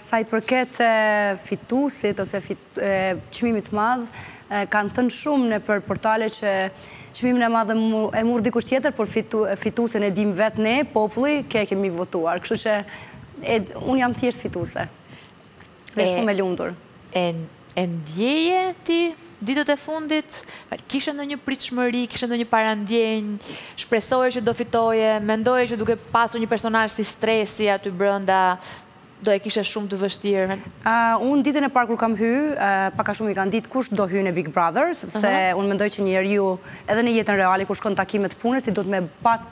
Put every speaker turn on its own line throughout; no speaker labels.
Sa i përket fituesit ose çmimit të madh, kanë thënë shumë nëpër portale që çmimin e madh e murr dikush tjetër, por fituesin e dim vetë ne, populli, kë kemi votuar. Kështu që unë jam thjesht fituese. Dhe shumë e lumtur.
E ndjeje ti ditët e fundit? Kishe ndonjë pritshmëri, kishe ndonjë parandjenjë, shpresoje që do fitoje, mendoje që duke pasu një personazh si Stresi aty brenda, Do e kishe shumë të vështirë.
Unë ditën e parë kur kam hy, pak a shumë i kam ditë kush do hyjë n' Big Brother, sepse unë mendoj që njeriu edhe në jetën reale kur shkon në takime të punës ti duhet me pat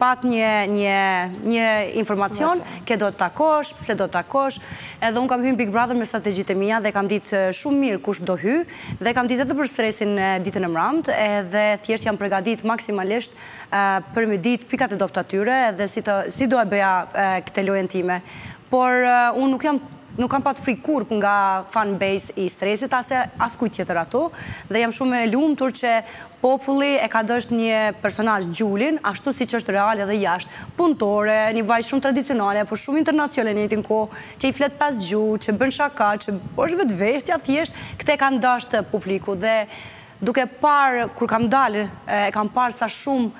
pat një një një informacion, kë do të takosh, pse do të takosh, edhe unë kam hy në Big Brother me strategjitë e mia dhe kam ditë shumë mirë kush do hyjë dhe kam ditë edhe për Stresin ditën e mramtë edhe thjesht jam pregaditë maksimalisht për me ditë pikat e dobëta të tyre edhe si të, si do e bëja këtë lojën time. Por unë nuk jam nuk kam pat frikë kurrë nga fan base i Stresit as e as kujt tjetër ato dhe jam shumë e lumtur që populli e ka dashtë një personazh Xhulin ashtu siç është real dhe jashtë punëtore një vajzë shumë tradicionale por shumë internacionale në njëjtën kohë që i flet pesë gjuhë që bën shaka që është vetvetja thjesht këtë e kanë dashtë publiku dhe Duke parë, kur kam dalë, e kam parë sa shumë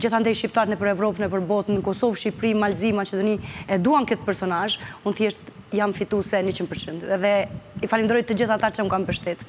gjithandej shqiptarët nëpër Evropë, nëpër botë, në Kosovë, Shqipëri, Mal të Zi, Maqedoni, e duan këtë personazh, unë thjesht jam fituese njëqind për qind. Dhe i falënderoj të gjithë ata që më kanë mbështetë.